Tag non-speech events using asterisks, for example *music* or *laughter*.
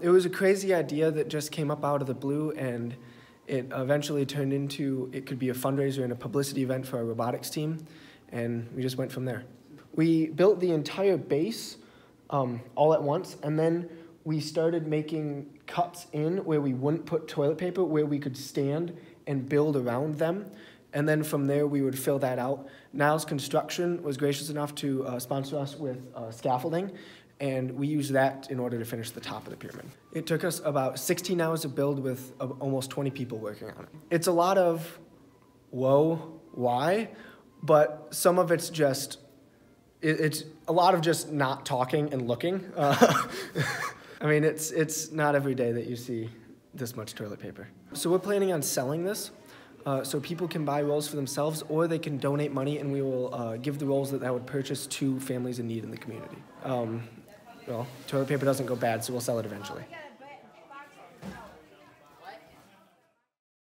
It was a crazy idea that just came up out of the blue, and it eventually turned into it could be a fundraiser and a publicity event for our robotics team, and we just went from there. We built the entire base um, all at once, and then we started making cuts in where we wouldn't put toilet paper, where we could stand and build around them. And then from there, we would fill that out. Niles Construction was gracious enough to uh, sponsor us with uh, scaffolding, and we used that in order to finish the top of the pyramid. It took us about 16 hours to build with uh, almost 20 people working on it. It's a lot of whoa, why? But some of it's just, it, it's a lot of just not talking and looking. Uh, *laughs* I mean, it's, it's not every day that you see this much toilet paper. So we're planning on selling this. Uh, so people can buy rolls for themselves or they can donate money and we will uh, give the rolls that that would purchase to families in need in the community. Um, well, toilet paper doesn't go bad, so we'll sell it eventually.